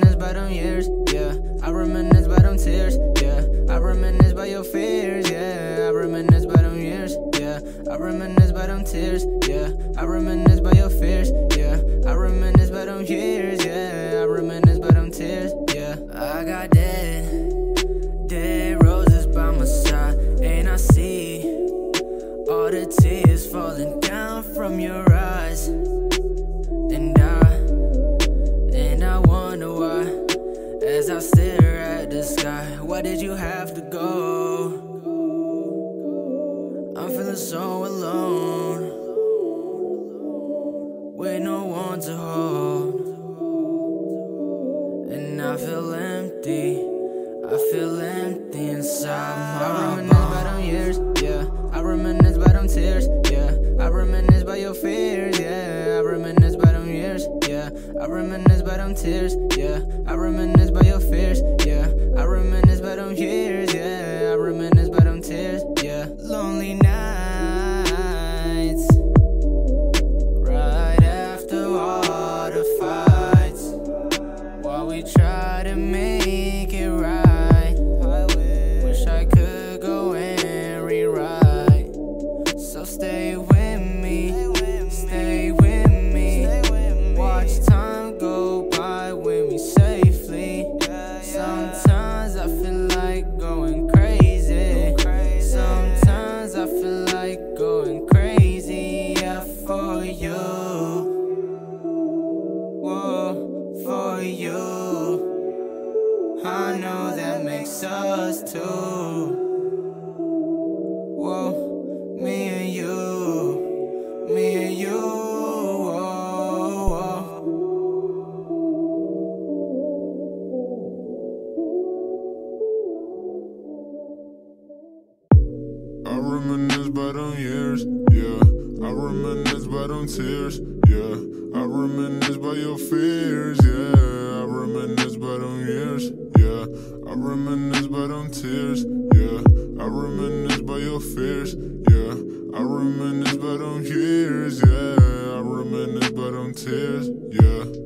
Reminisce by them years, yeah. I reminisce by them tears, yeah. I reminisce by your fears, yeah. I reminisce by them years, yeah. I reminisce by them tears, yeah. I reminisce by your fears, yeah. I reminisce by them years, yeah. I reminisce by them tears, yeah. I got dead, dead roses by my side, and I see all the tears falling down from your eyes, and I, to go? I'm feeling so alone, with no one to hold. And I feel empty, I feel empty inside my I reminisce by them years, yeah. I reminisce by them tears, yeah. I reminisce by your fears, yeah. I reminisce by them years, yeah. I reminisce by them tears, yeah. I reminisce by your fears, we know that makes us two. Whoa, me and you, me and you. I reminisce by them years, yeah. I reminisce by them tears, yeah. I reminisce by your fears, yeah. I reminisce by them years. I reminisce by them tears, yeah. I reminisce by your fears, yeah. I reminisce by them years, yeah. I reminisce by them tears, yeah.